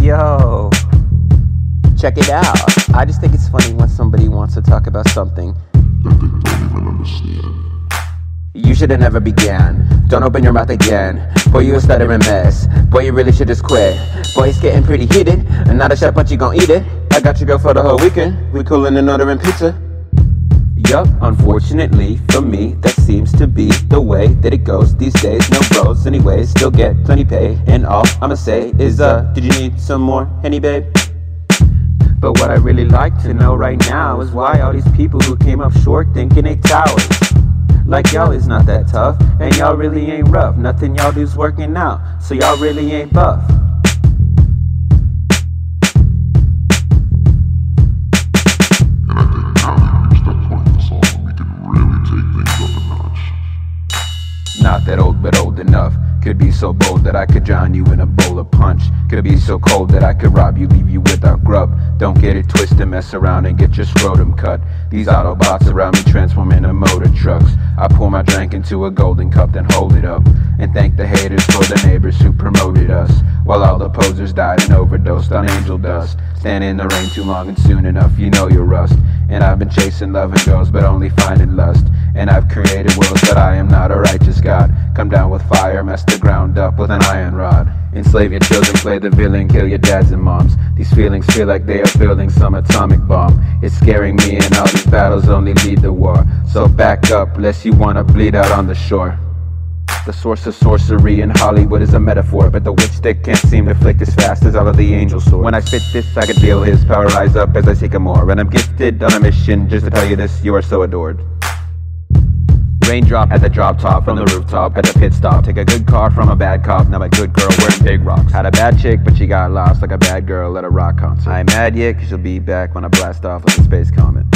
Yo, check it out. I just think it's funny when somebody wants to talk about something that they don't even understand. you should have never began. Don't open your mouth again. Boy, you a stuttering mess. Boy, you really should just quit. Boy, it's getting pretty heated. And not a chef, but you gon' eat it. I got you girl for the whole weekend. We coolin' and ordering pizza. Yup, unfortunately for me, that seems to be the way that it goes these days. No bros, anyways, still get plenty pay. And all I'ma say is, uh, did you need some more Henny, babe? But what I really like to know right now is why all these people who came up short thinking they towers. Like y'all is not that tough, and y'all really ain't rough. Nothing y'all do's working out, so y'all really ain't buff. Not that old, but old enough. Could be so bold that I could drown you in a bowl of punch. Could be so cold that I could rob you, leave you without grub. Don't get it twisted, mess around and get your scrotum cut. These Autobots around me transform into motor trucks. I pour my drink into a golden cup, then hold it up. And thank the haters for the neighbors who promoted us. While all the posers died and overdosed on angel dust. Stand in the rain too long and soon enough you know you'll rust. And I've been chasing love and girls, but only finding lust. And I've created worlds, but I am not mess the ground up with an iron rod. Enslave your children, play the villain, kill your dads and moms. These feelings feel like they are building some atomic bomb. It's scaring me, and all these battles only lead to war. So back up, lest you wanna bleed out on the shore. The source of sorcery in Hollywood is a metaphor, but the witch stick can't seem to flick as fast as all of the angel sword. When I spit this, I can feel his power rise up as I seek him more. And I'm gifted on a mission just to tell you this, you are so adored. Raindrop at the drop top from the rooftop at the pit stop. Take a good car from a bad cop. Now a good girl wearing big rocks. Had a bad chick, but she got lost like a bad girl at a rock concert. I'm mad yet, cause she'll be back when I blast off like a space comet.